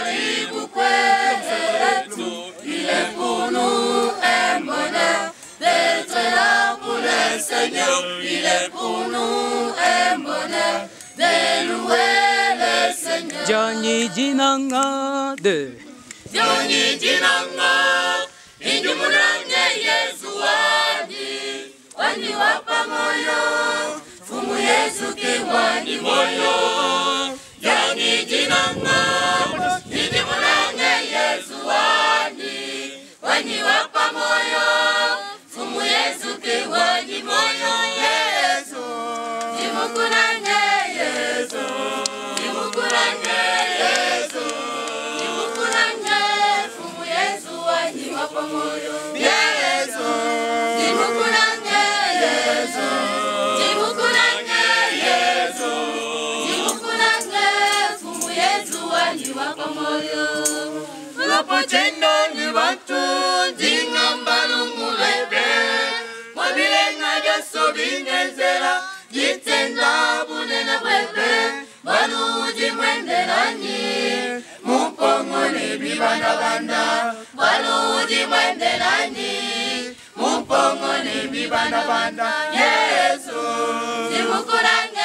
karibu kwetu, ile punu embone, Détruire pour le Seigneur, il est pour nous un bonheur de louer le Seigneur. Johnny Jinanga de. Joni jinanga, injumulange Yesu, jimukulange